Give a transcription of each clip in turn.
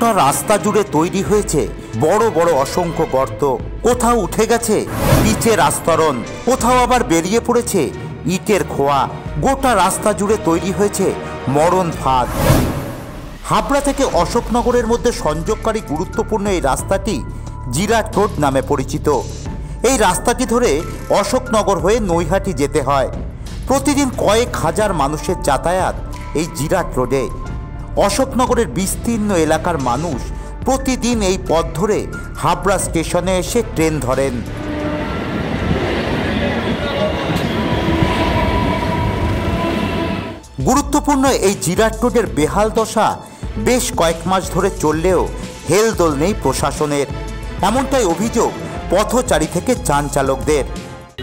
গোটা রাস্তা জুড়ে তৈরি হয়েছে? বড় বড় অসংখ্য গর্ত। কোথাও উঠে গেছে পিচের আস্তরণ, কোথাও আবার বেরিয়ে পড়েছে ইটের খোয়া। গোটা রাস্তা জুড়ে তৈরি হয়েছে মরণ ফাঁদ। হাবড়া থেকে অশোকনগরের মধ্যে সংযোগকারী গুরুত্বপূর্ণ এই রাস্তাটি রোড নামে পরিচিত। এই রাস্তাটি ধরে অশোকনগর হয়ে নৈহাটি যেতে হয়। প্রতিদিন কয়েক হাজার মানুষের যাতায়াত এই জিরাট রোডে। অশোকনগরের বিস্তীর্ণ এলাকার মানুষ প্রতিদিন এই পথ ধরে হাবড়া স্টেশনে এসে ট্রেন ধরেন। গুরুত্বপূর্ণ এই জিরাট রোডের বেহাল দশা বেশ কয়েক মাস ধরে চললেও হেলদোল নেই প্রশাসনের। এমনটাই অভিযোগ পথচারী থেকে যান চালকদের।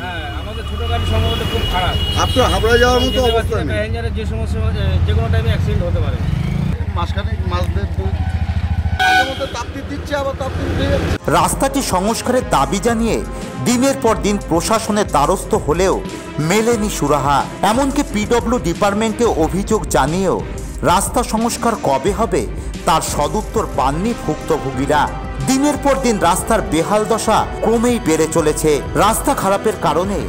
হ্যাঁ আমাদের ছোটো গাড়ি সম্ভবত খুব খারাপ আপনার হাবড়া যাওয়ার মতো অবস্থা নেই। যে সমস্যা যে কোনো টাইমে অ্যাক্সিডেন্ট হতে পারে। রাস্তাটি সংস্কারের দাবি জানিয়ে দিনের পর দিন প্রশাসনের দ্বারস্থ হলেও মেলেনি সুরাহা। এমনকি পিডব্লিউ ডিপার্টমেন্টে অভিযোগ জানিয়েও রাস্তা সংস্কার কবে হবে তার সদুত্তর পাননি ভুক্তভোগীরা। দিনের পর দিন রাস্তার বেহাল দশা ক্রমেই বেড়ে চলেছে। রাস্তা খারাপের কারণে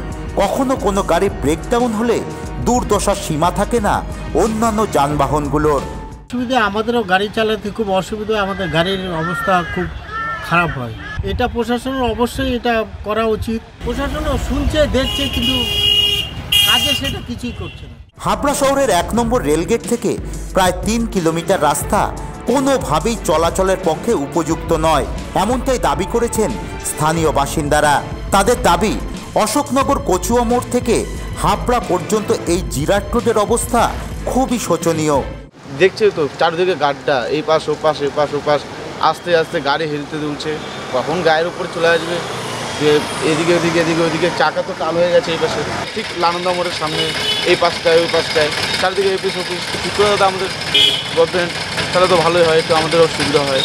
কখনো কোনো গাড়ি ব্রেকডাউন হলে দুর্দশার সীমা থাকে না অন্যান্য যানবাহনগুলোর। অসুবিধা আমাদেরও গাড়ি চালাতে খুব অসুবিধা, আমাদের গাড়ির অবস্থা খুব খারাপ হয়। এটা প্রশাসনের অবশ্যই এটা করা উচিত। প্রশাসনও শুনছে, দেখছে, কিন্তু কাজে সেটা কিছুই করছে না। হাবড়া শহরের এক নম্বর রেলগেট থেকে প্রায় তিন কিলোমিটার রাস্তা কোনোভাবেই চলাচলের পক্ষে উপযুক্ত নয়, এমনটাই দাবি করেছেন স্থানীয় বাসিন্দারা। তাদের দাবি, অশোকনগর কচুয়া মোড় থেকে হাবড়া পর্যন্ত এই জিরাট রোডের অবস্থা খুবই শোচনীয়। দেখছে তো, চারদিকে গাড্ডা, এই পাশ, ও পাশ, এ পাশ, ও পাশ, আস্তে আস্তে গাড়ি হেলতে দুলছে। কখন গায়ের উপরে চলে আসবে? যে এদিকে, ওদিকে এদিকে, ওদিকে, চাকা তো কাল হয়ে গেছে এই পাশে। ঠিক লানন্দা মোড়ের সামনে, এই পাশটায়, ওই পাশটায়। চারিদিকে এপিস অফিস ঠিক করে আমাদের গভর্নমেন্ট তাহলে তো ভালোই হয়, একটু আমাদেরও সুবিধা হয়।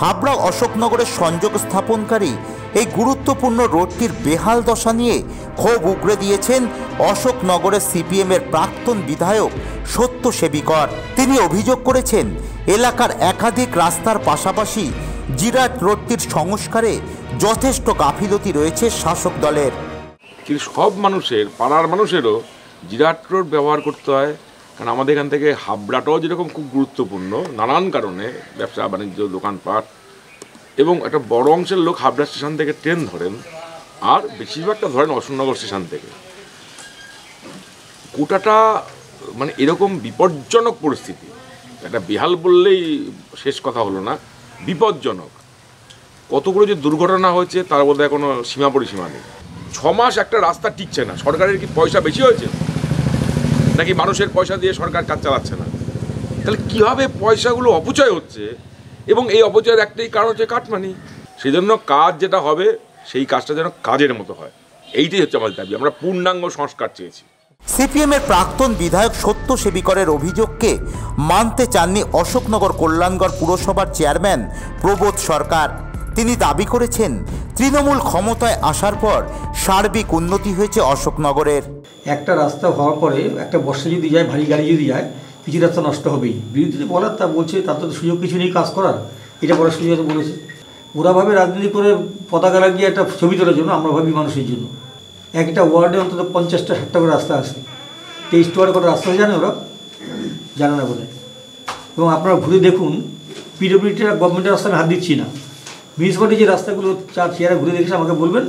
হাবড়া অশোকনগরের সংযোগ স্থাপনকারী এই গুরুত্বপূর্ণ রোডটির বেহাল দশা নিয়ে ক্ষোভ উগড়ে দিয়েছেন অশোকনগরের সিপিএমের প্রাক্তন বিধায়ক সত্য সেবিকর তিনি অভিযোগ করেছেন, এলাকার একাধিক রাস্তার পাশাপাশি জিরাট রোডটির সংস্কারে যথেষ্ট গাফিলতি রয়েছে শাসক দলের। কিন্তু সব মানুষের, পাড়ার মানুষেরও জিরাট রোড ব্যবহার করতে হয়, কারণ আমাদের এখান থেকে হাবড়াটাও যেরকম খুব গুরুত্বপূর্ণ, নানান কারণে ব্যবসা, বাণিজ্য, দোকানপাট এবং একটা বড় অংশের লোক হাবড়া স্টেশন থেকে ট্রেন ধরেন, আর বেশিরভাগটা ধরেন অশোকনগর স্টেশন থেকে। গোটাটা মানে এরকম বিপজ্জনক পরিস্থিতি। একটা বেহাল বললেই শেষ কথা হলো না, বিপজ্জনক। কতগুলো যে দুর্ঘটনা হয়েছে, তার মধ্যে কোনো সীমা পরিসীমা নেই। ছ মাস একটা রাস্তা টিকছে না, সরকারের কি পয়সা বেশি হয়েছে? নাকি মানুষের পয়সা দিয়ে সরকার কাজ চালাচ্ছে না? তাহলে কীভাবে পয়সাগুলো অপচয় হচ্ছে? এবং এই অপচয়ের একটাই কারণ হচ্ছে কাটমানি। সেই জন্য কাজ যেটা হবে, সেই কাজটা যেন কাজের মতো হয়। এইটাই হচ্ছে আমাদের দাবি। আমরা পূর্ণাঙ্গ সংস্কার চেয়েছি। সিপিএমের প্রাক্তন বিধায়ক সত্য সেবিকরের অভিযোগকে মানতে চাননি অশোকনগর কল্যাণগড় পুরসভার চেয়ারম্যান প্রবোধ সরকার। তিনি দাবি করেছেন, তৃণমূল ক্ষমতায় আসার পর সার্বিক উন্নতি হয়েছে অশোকনগরের। একটা রাস্তা হওয়ার পরে একটা বর্ষা যদি যায়, ভারী গাড়ি যদি যায়, কিছু রাস্তা নষ্ট হবেই। বিরোধী বলার তা বলছে, তার তো সুযোগ কিছু নেই কাজ করার। এটা বলার সুযোগ বলেছে। ওরা ভাবে রাজনীতি করে পতাকা লাগিয়ে একটা ছবি তোলার জন্য, আমরা ভাবি মানুষের জন্য। একটা ওয়ার্ডে অন্তত পঞ্চাশটা, ষাটটা করে রাস্তা আছে। তেইশটা ওয়ার্ডে করে রাস্তা জানে ওরা? জানে না বলে। এবং আপনারা ঘুরে দেখুন পিডব্লিউডিটা গভর্নমেন্টের রাস্তা আমি হাত দিচ্ছি না। মিউনিসিপালিটি যে রাস্তাগুলো চার চেয়ারে ঘুরে দেখেছে, আমাকে বলবেন,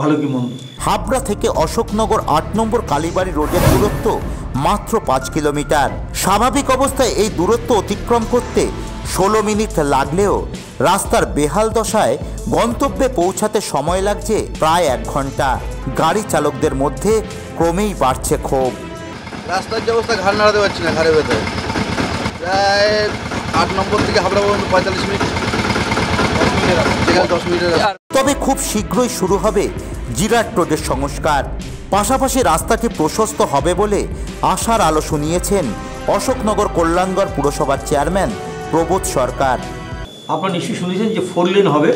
ভালো কি মন্দ। হাবড়া থেকে অশোকনগর আট নম্বর কালীবাড়ি রোডের দূরত্ব মাত্র পাঁচ কিলোমিটার। স্বাভাবিক অবস্থায় এই দূরত্ব অতিক্রম করতে ষোলো মিনিট লাগলেও রাস্তার বেহাল দশায় গন্তব্যে পৌঁছাতে সময় লাগছে প্রায় এক ঘণ্টা। গাড়ি চালকদের মধ্যে ক্রমেই বাড়ছে ক্ষোভ। রাস্তার যে অবস্থা ঘাড় নাড়াতে পারছি না ঘাড়ে বেঁধে প্রায় আট নম্বর থেকে হাবড়া পর্যন্ত পঁয়তাল্লিশ মিনিট। দশ মিনিটের তবে খুব শীঘ্রই শুরু হবে জিরাট রোডের সংস্কার। পাশাপাশি রাস্তাটি প্রশস্ত হবে বলে আশার আলো শুনিয়েছেন অশোকনগর কল্যাণগড় পুরসভার চেয়ারম্যান প্রবোধ সরকার। আপনারা নিশ্চয়ই শুনেছেন যে ফোর লেন হবে।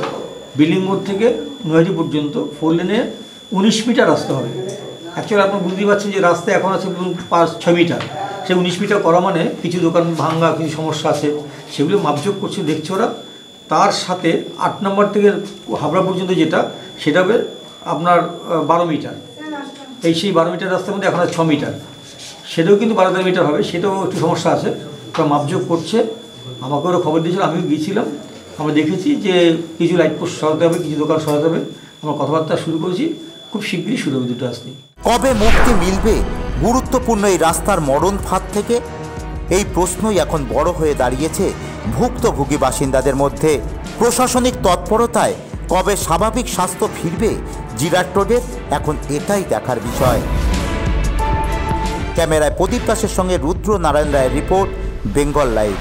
বিল্ডিং মোড় থেকে নৈহাটি পর্যন্ত ফোর লেনে উনিশ মিটার রাস্তা হবে। অ্যাকচুয়ালি আপনারা বুঝতেই পারছেন যে রাস্তা এখন আছে পাঁচ, ছ মিটার। সেই উনিশ মিটার করা মানে কিছু দোকান ভাঙ্গা, কিছু সমস্যা আছে। সেগুলো মাপযোগ করছে, দেখছে ওরা। তার সাথে আট নম্বর থেকে হাবড়া পর্যন্ত যেটা, সেটা হবে আপনার বারো মিটার। এই সেই বারো মিটার রাস্তার মধ্যে এখন আর ছ মিটার। সেটাও কিন্তু বারো তেরো মিটার হবে, সেটাও একটু সমস্যা আছে। ওরা মাপযোগ করছে। আমাকে ওরা খবর দিয়েছিল, আমিও গিয়েছিলাম। আমরা দেখেছি যে কিছু লাইট পোস্ট সরাতে হবে, কিছু দোকান সরাতে হবে। আমরা কথাবার্তা শুরু করেছি, খুব শীঘ্রই শুরু হবে দুটো আসতেই কবে মুক্তি মিলবে গুরুত্বপূর্ণ এই রাস্তার মরণ ফাঁদ থেকে? এই প্রশ্নই এখন বড় হয়ে দাঁড়িয়েছে ভুক্তভোগী বাসিন্দাদের মধ্যে। প্রশাসনিক তৎপরতায় কবে স্বাভাবিক স্বাস্থ্য ফিরবে জিরাট রোডের? এখন এটাই দেখার বিষয়। ক্যামেরায় প্রদীপ দাসের সঙ্গে রুদ্র নারায়ণ রায়ের রিপোর্ট, বেঙ্গল লাইভ।